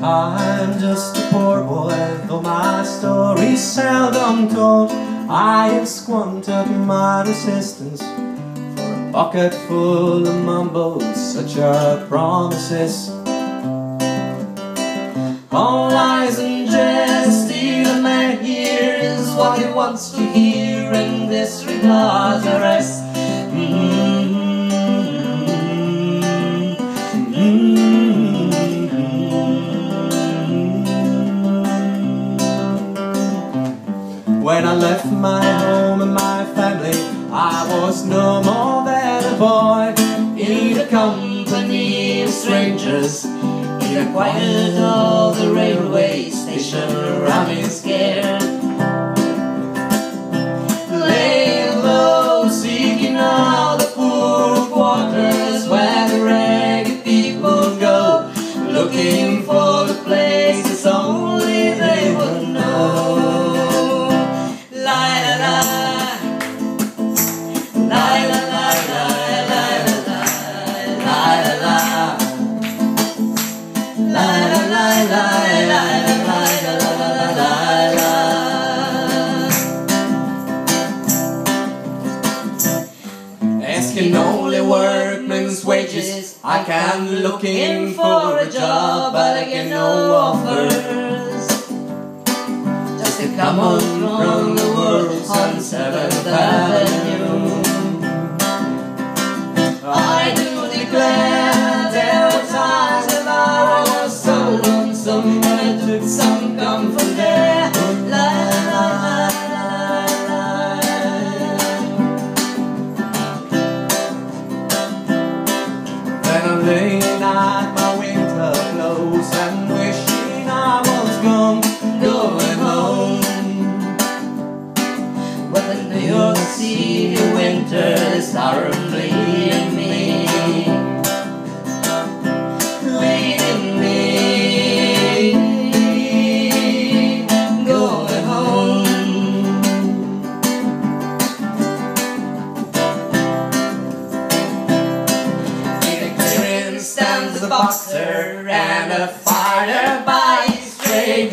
I'm just a poor boy, though my story's seldom told. I have squandered my resistance for a bucket full of mumbles, such are promises. All lies and jest, the man hears what he wants to hear and disregards the rest. Left my home and my family, I was no more than a boy in the company of strangers. In the quiet of the railway station, around me scared. Low, seeking out the poor quarters where the ragged people go, looking for the places only Asking only workman's wages I can looking for a job but I get no offers Just to come on from lena a boxer and a fighter by his trade.